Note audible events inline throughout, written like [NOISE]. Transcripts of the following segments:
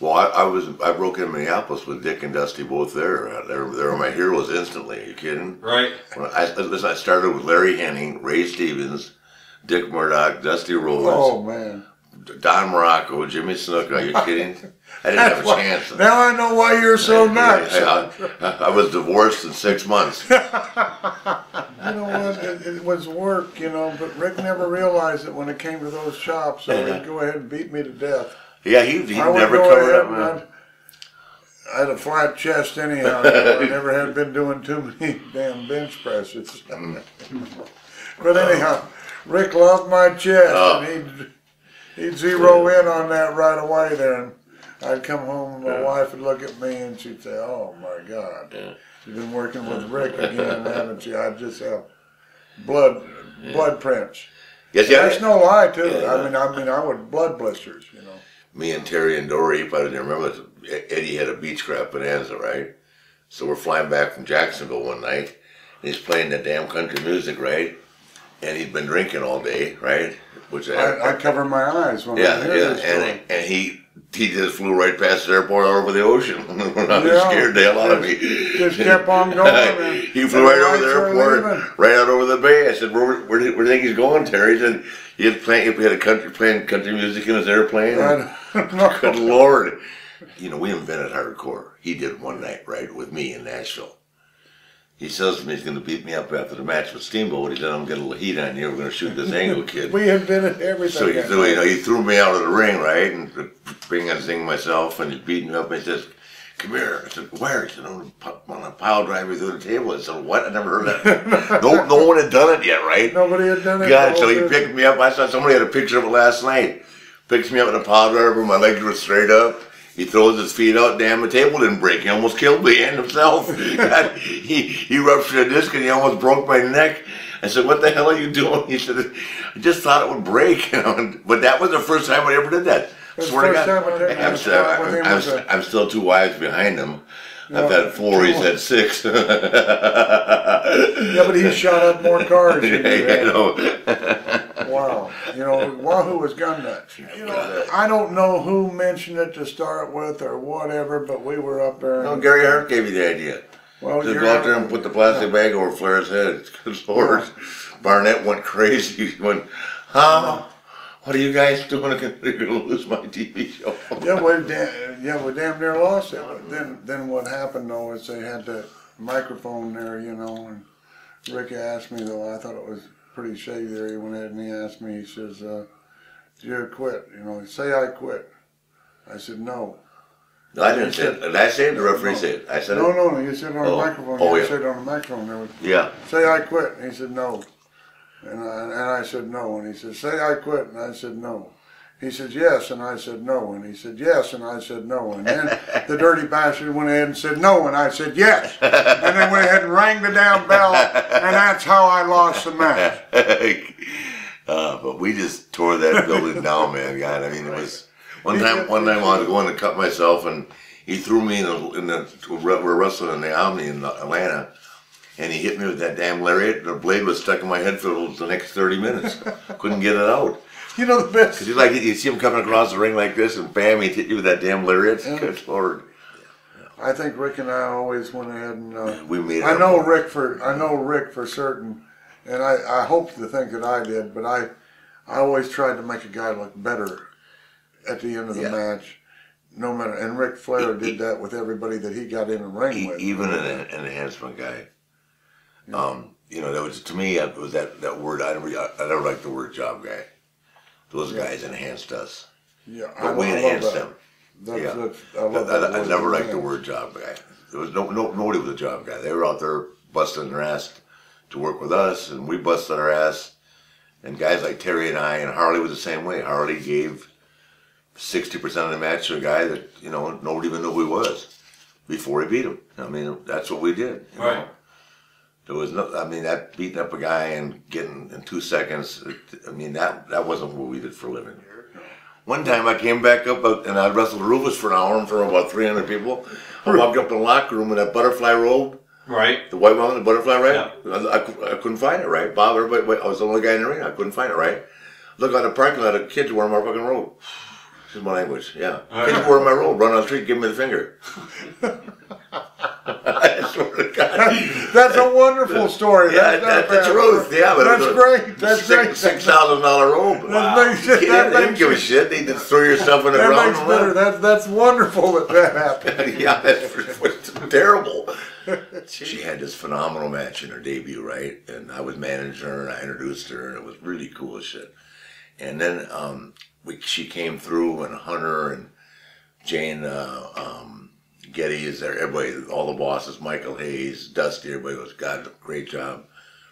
Well, I, I was I broke in Minneapolis with Dick and Dusty both there. Uh, They were, they were my heroes instantly. Are you kidding? Right. When I, listen, I started with Larry Hennig, Ray Stevens, Dick Murdoch, Dusty Rhodes, Oh man. Don Muraco, Jimmy Snuka. Are you [LAUGHS] kidding? I didn't have a Why- chance. Now I know why you're so nuts. I, I- I was divorced in six months. [LAUGHS] You know what? It, it was work, you know, but Ric never realized it when it came to those shops. so he'd go ahead and beat me to death. Yeah, he, he I never covered up, man. I'd- had a flat chest anyhow. I [LAUGHS] never had been doing too many [LAUGHS] damn bench presses. [LAUGHS] but anyhow, Ric loved my chest, Oh. and he'd he'd zero in on that right away. There, and I'd come home, and my wife would look at me, and she'd say, "Oh my God, Yeah. you've been working with Ric again, haven't you?" I'd just have blood blood prints. Yes, yeah. That's no lie too. Yeah. I mean, I mean, I would blood blisters, you know. Me and Terry and Dory, if I didn't remember, Eddie had a Beechcraft Bonanza, right? So we're flying back from Jacksonville one night, and he's playing that damn country music, right? And he'd been drinking all day, right? Which I, I cover my eyes when I yeah, hear yeah, this and and he he just flew right past the airport over the ocean. [LAUGHS] I Yeah. scared the hell out of me. Just kept on [LAUGHS] going, he flew right over the and the lights were airport, right out over the bay. I said, "Where, where, do- where do you think he's going, Terry?" He said, "He had playing. He had a country playing country music in his airplane." I don't know. [LAUGHS] Good lord. You know, we invented hardcore. He did one night, right, with me in Nashville. He says to me he's going to beat me up after the match with Steamboat. He said, I'm getting a little heat on you. We're going to shoot this angle kid. [LAUGHS] We invented everything. So he, threw, you know, he threw me out of the ring, right, and bring on thing myself, and he's beating me up. And he says, "Come here." I said, "Where?" He said, "I'm on a pile driver through the table." I said, "What? I never heard that. [LAUGHS] no, no one had done it yet, right?" Nobody had done it. God, so he picked me up. I saw somebody had a picture of it last night. Picks me up in a pile driver. My legs were straight up. He throws his feet out. Damn, the table didn't break. He almost killed me and himself. [LAUGHS] He he ruptured a disc and he almost broke my neck. I said, "What the hell are you doing?" [LAUGHS] He said, "I just thought it would break." [LAUGHS] But that was the first time I ever did that. the Swear to first God, I I'm, still, I'm, I'm, I'm still two wives behind him. I've had four. He's had six. Yeah, but he shot up more cars. you I eh? know. Wow. You know, Wahoo was gun nuts. You know, I don't know who mentioned it to start with or whatever, but we were up there. No, and- Gary Hart gave you the idea. well, Just you're go out there and put the plastic bag over Flair's head. Good lord. Barnett went crazy. He went, huh? What are you guys doing? [LAUGHS] You're going to lose my TV show. Yeah, we damn, yeah, we damn near lost it. But then, then what happened though is they had the microphone there, you know, and Ric asked me though. I thought it was pretty shady there. He went ahead and he asked me. He says, uh, "Do you quit? You know, say I quit." I said, "No." No, I didn't say it. Did I say it? The referee said. I said No, it? no, no. You said on Oh. the microphone. Oh, you yeah. said on the microphone. There was, Yeah. say I quit. And he said no. And I, and I said no. And he said, say I quit. And I said no. He said yes. And I said no. And he said yes. And I said no. And then the dirty bastard went ahead and said no. And I said yes. And then went ahead and rang the damn bell. And that's how I lost the match. [LAUGHS] uh, but we just tore that building [LAUGHS] down, man. God, I mean, it was one time. One time I was going to cut myself, and he threw me in the in the we're wrestling in the Omni in Atlanta, and he hit me with that damn lariat. and The blade was stuck in my head for the next thirty minutes. Couldn't get it out. You know the best. Cause you like you see him coming across the ring like this, and bam, he hit you with that damn lariat. Good lord, I think Ric and I always went ahead and. Uh, we made. I know point. Ric for I know Ric for certain, and I, I hope to think that I did, but I I always tried to make a guy look better at the end of the Yeah. match, no matter. And Ric Flair did that with everybody that he got in the ring E- with. even an, an enhancement guy. Um, you know, that was to me. It was that that word. I never, I never liked the word job guy. Those guys enhanced us, yeah, but I, we love enhanced that. them. That's, Yeah. that's, I, I, that I, I never liked the word job guy. There was no, no nobody was a job guy. They were out there busting their ass to work with us, and we busted our ass. And guys like Terry and I and Harley was the same way. Harley gave sixty percent of the match to a guy that you know nobody even knew who he was before he beat him. I mean, that's what we did. you know. There was no, I mean, that beating up a guy and getting in two seconds. I mean, that that wasn't what we did for a living. One time I came back up uh, and I wrestled Rufus for an hour in front of about 300 people. I walked up in the locker room with that butterfly robe, Right. the white one, the butterfly, right? Yeah. I, I, I couldn't find it, right? Bob, everybody, wait, I was the only guy in the ring. I couldn't find it, right? Look on the parking lot, the kids wearing my fucking robe. This is my language. Yeah. Kids were my robe, run on the street, give me the finger. [LAUGHS] [LAUGHS] I swear to God. That's a wonderful story. Yeah, That's that's the truth. Yeah, but that's a great. That's six, great. Six thousand dollar robe. Wow. makes it- that they didn't makes give a shit. They just threw yourself in the that ground makes better. That's that's wonderful that that happened. [LAUGHS] yeah, that's was terrible. [LAUGHS] she had this phenomenal match in her debut, right? And I was managing her, and I introduced her, and it was really cool as shit. And then um, we, she came through, and Hunter and Jane uh, um, Getty is there. Everybody, all the bosses, Michael Hayes, Dusty, everybody goes, God, great job.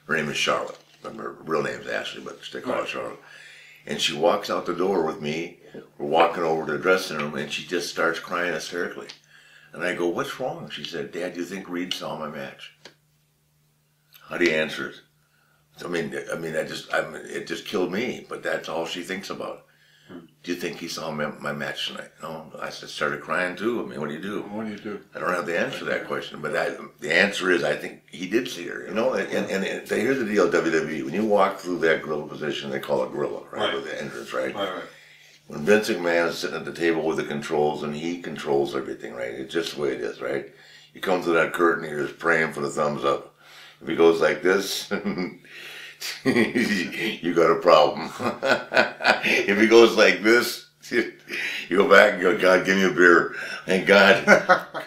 Her name is Charlotte. Her real name's Ashley, but they call her. Charlotte. And she walks out the door with me. We're walking over to the dressing room, and she just starts crying hysterically. And I go, "What's wrong?" She said, "Dad, do you think Reid saw my match?" How do you answer it? I mean, I mean, I just, I mean, it just killed me. But that's all she thinks about. Do you think he saw my, my match tonight? No, I started crying too. I mean, what do you do? What do you do? I don't have the answer to that question, but I, the answer is I think he did see her. You know, and, and, and, here's the deal: WWE. When you walk through that gorilla position, they call it gorilla, right? Right. With the entrance, right? Right, right. when Vince McMahon is sitting at the table with the controls and he controls everything, right? It's just the way it is, right? You come to that curtain, you're just praying for the thumbs up. If he goes like this, [LAUGHS] [LAUGHS] you got a problem. [LAUGHS] if he goes like this, [LAUGHS] you go back and go, God, give me a beer. Thank God.